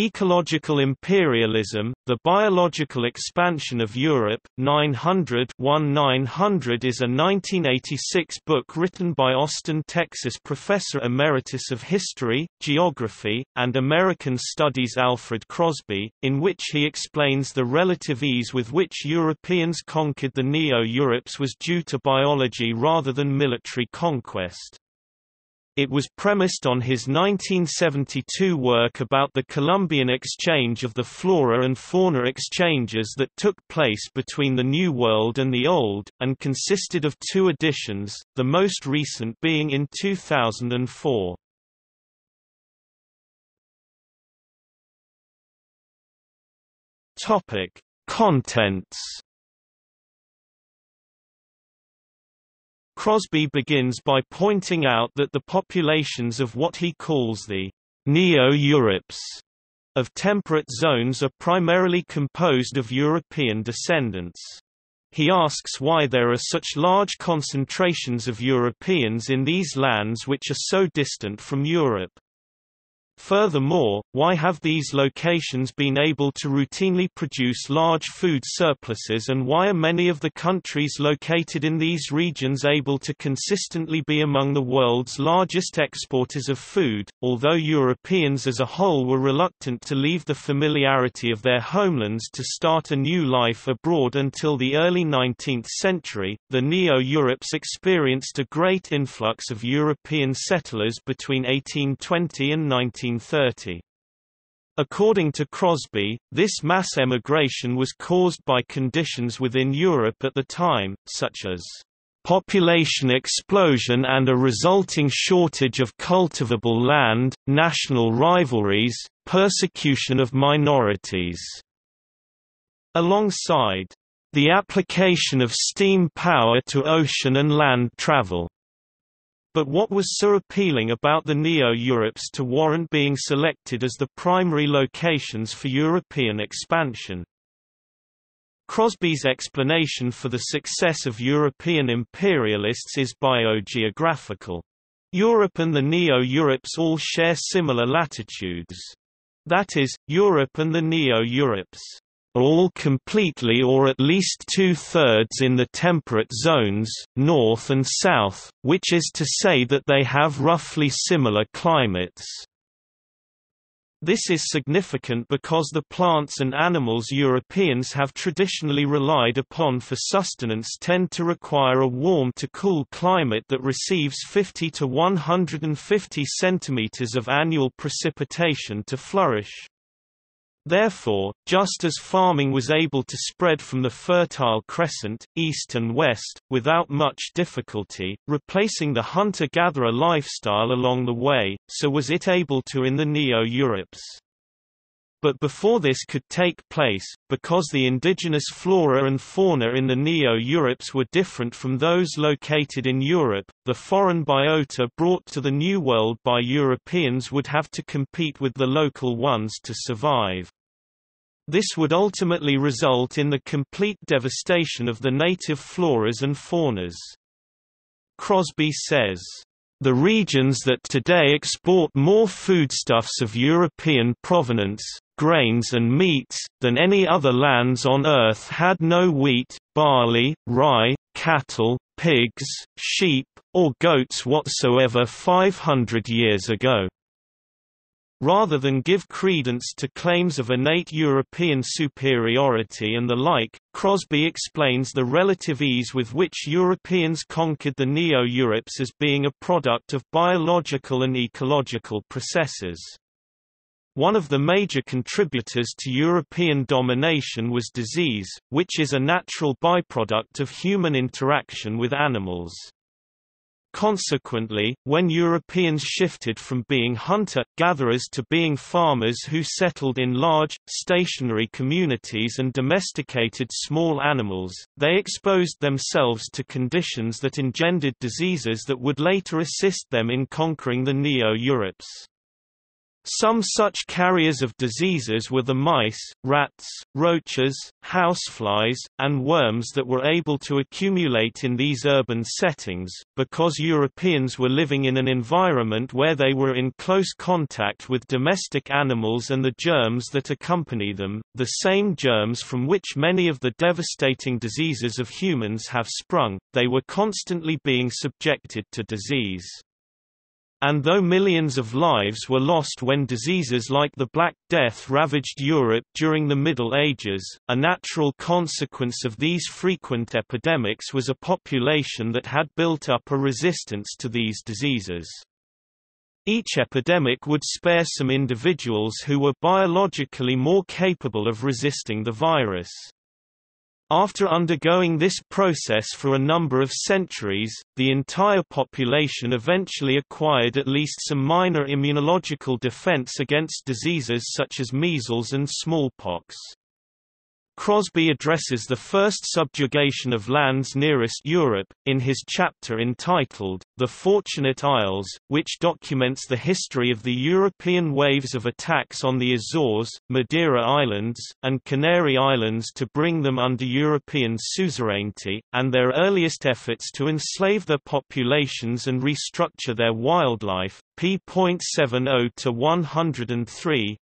Ecological Imperialism, The Biological Expansion of Europe, 900 1900 is a 1986 book written by Austin, Texas professor emeritus of history, geography, and American Studies Alfred Crosby, in which he explains the relative ease with which Europeans conquered the Neo-Europes was due to biology rather than military conquest. It was premised on his 1972 work about the Columbian exchange of the flora and fauna exchanges that took place between the New World and the Old, and consisted of two editions, the most recent being in 2004. Topic: Contents Crosby begins by pointing out that the populations of what he calls the Neo-Europes of temperate zones are primarily composed of European descendants. He asks why there are such large concentrations of Europeans in these lands which are so distant from Europe. Furthermore, why have these locations been able to routinely produce large food surpluses and why are many of the countries located in these regions able to consistently be among the world's largest exporters of food? Although Europeans as a whole were reluctant to leave the familiarity of their homelands to start a new life abroad until the early 19th century, the Neo-Europes experienced a great influx of European settlers between 1820 and 19 1930. According to Crosby, this mass emigration was caused by conditions within Europe at the time, such as population explosion and a resulting shortage of cultivable land, national rivalries, persecution of minorities. Alongside the application of steam power to ocean and land travel. But what was so appealing about the Neo-Europes to warrant being selected as the primary locations for European expansion? Crosby's explanation for the success of European imperialists is biogeographical. Europe and the Neo-Europes all share similar latitudes. That is, Europe and the Neo-Europes all completely or at least two-thirds in the temperate zones, north and south, which is to say that they have roughly similar climates. This is significant because the plants and animals Europeans have traditionally relied upon for sustenance tend to require a warm to cool climate that receives 50 to 150 centimeters of annual precipitation to flourish. Therefore, just as farming was able to spread from the Fertile Crescent, east and west, without much difficulty, replacing the hunter-gatherer lifestyle along the way, so was it able to in the Neo-Europes. But before this could take place, because the indigenous flora and fauna in the Neo-Europes were different from those located in Europe, the foreign biota brought to the New World by Europeans would have to compete with the local ones to survive. This would ultimately result in the complete devastation of the native floras and faunas. Crosby says, the regions that today export more foodstuffs of European provenance, grains and meats, than any other lands on Earth had no wheat, barley, rye, cattle, pigs, sheep, or goats whatsoever 500 years ago. Rather than give credence to claims of innate European superiority and the like, Crosby explains the relative ease with which Europeans conquered the Neo-Europes as being a product of biological and ecological processes. One of the major contributors to European domination was disease, which is a natural byproduct of human interaction with animals. Consequently, when Europeans shifted from being hunter-gatherers to being farmers who settled in large, stationary communities and domesticated small animals, they exposed themselves to conditions that engendered diseases that would later assist them in conquering the Neo-Europes. Some such carriers of diseases were the mice, rats, roaches, houseflies, and worms that were able to accumulate in these urban settings, because Europeans were living in an environment where they were in close contact with domestic animals and the germs that accompany them, the same germs from which many of the devastating diseases of humans have sprung, they were constantly being subjected to disease. And though millions of lives were lost when diseases like the Black Death ravaged Europe during the Middle Ages, a natural consequence of these frequent epidemics was a population that had built up a resistance to these diseases. Each epidemic would spare some individuals who were biologically more capable of resisting the virus. After undergoing this process for a number of centuries, the entire population eventually acquired at least some minor immunological defense against diseases such as measles and smallpox. Crosby addresses the first subjugation of lands nearest Europe, in his chapter entitled, The Fortunate Isles, which documents the history of the European waves of attacks on the Azores, Madeira Islands, and Canary Islands to bring them under European suzerainty, and their earliest efforts to enslave their populations and restructure their wildlife, p.70-103,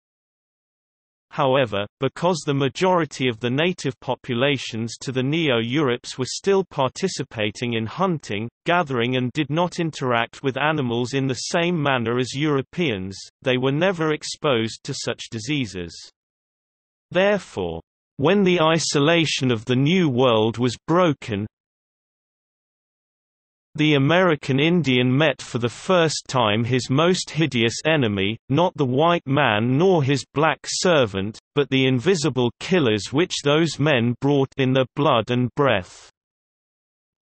However, because the majority of the native populations to the Neo-Europes were still participating in hunting, gathering and did not interact with animals in the same manner as Europeans, they were never exposed to such diseases. Therefore, when the isolation of the New World was broken, the American Indian met for the first time his most hideous enemy, not the white man nor his black servant, but the invisible killers which those men brought in their blood and breath.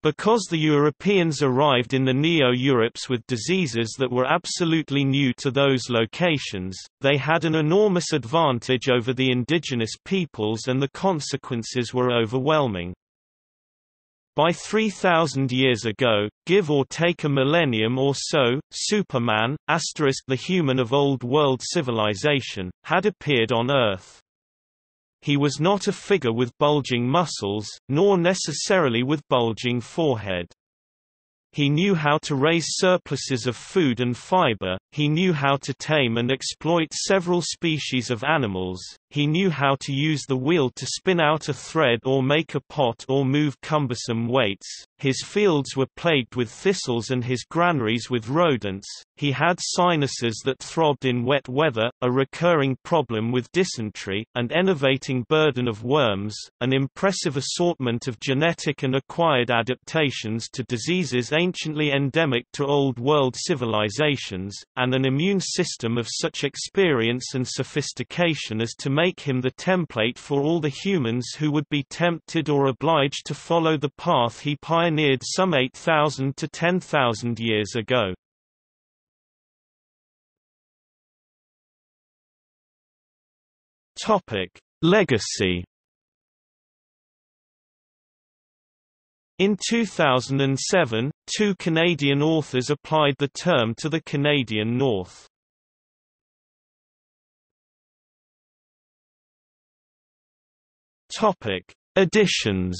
Because the Europeans arrived in the Neo-Europes with diseases that were absolutely new to those locations, they had an enormous advantage over the indigenous peoples and the consequences were overwhelming. By 3,000 years ago, give or take a millennium or so, Superman, the human of Old World civilization, had appeared on Earth. He was not a figure with bulging muscles, nor necessarily with bulging forehead. He knew how to raise surpluses of food and fiber, he knew how to tame and exploit several species of animals, he knew how to use the wheel to spin out a thread or make a pot or move cumbersome weights, his fields were plagued with thistles and his granaries with rodents, he had sinuses that throbbed in wet weather, a recurring problem with dysentery, an enervating burden of worms, an impressive assortment of genetic and acquired adaptations to diseases anciently endemic to Old World civilizations, and an immune system of such experience and sophistication as to make him the template for all the humans who would be tempted or obliged to follow the path he pioneered some 8,000 to 10,000 years ago. Topic: Legacy In 2007, two Canadian authors applied the term to the Canadian North. Topic: Editions.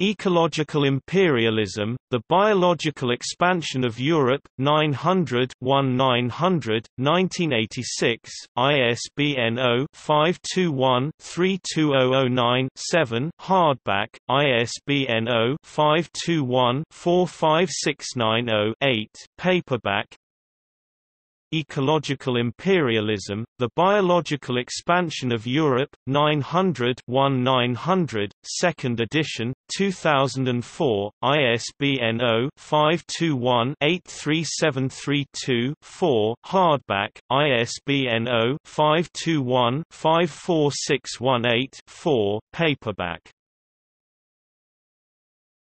Ecological Imperialism, The Biological Expansion of Europe, 900 1900, 1986, ISBN 0-521-32009-7 hardback, ISBN 0-521-45690-8 paperback, Ecological Imperialism, The Biological Expansion of Europe, 900 1900, 2nd edition, 2004, ISBN 0-521-83732-4 hardback, ISBN 0-521-54618-4 paperback